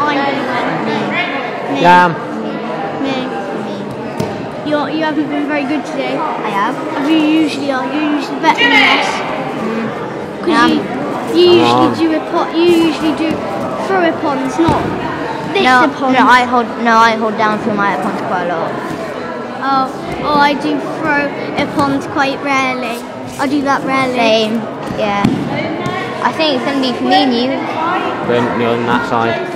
I'm gonna. Me. Jam. Me. You're, you haven't been very good today. I have. You usually are. You're usually better than us. Mm. Because Yeah. you, you Come usually do a pot. You usually do throw a ponds, not this No, a pond. no, I hold no, I hold down through my opponents quite a lot. Oh, oh, I do throw a pond quite rarely. I do that rarely. Same, yeah. I think it's gonna be for me and you. Then you're on that side.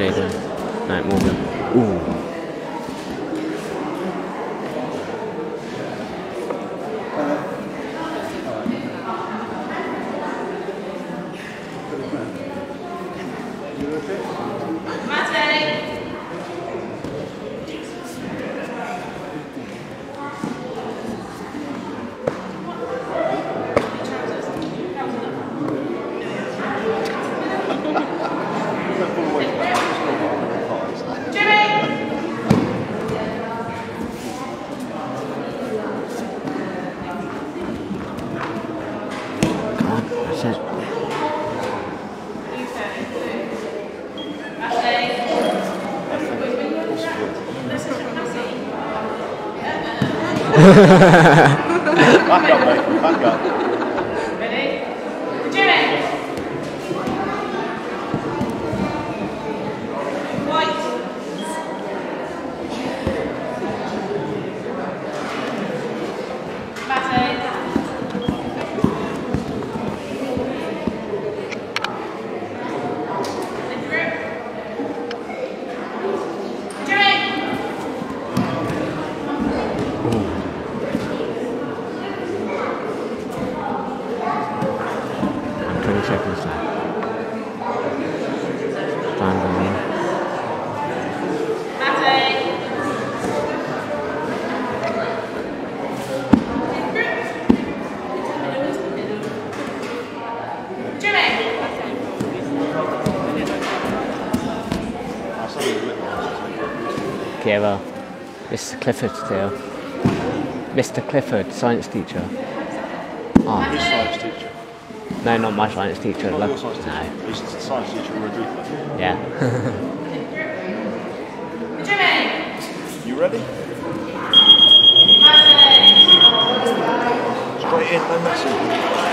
đây thôi lại một u uh. Thank you. Back up, mate. Back up. On in. Okay, well, Mr. Clifford still. Mr. Clifford, science teacher. Oh, science teacher. No, not my science teacher. Not your science teacher. no, He's the science teacher in Rodrigo. yeah. You ready? Straight in, no messing.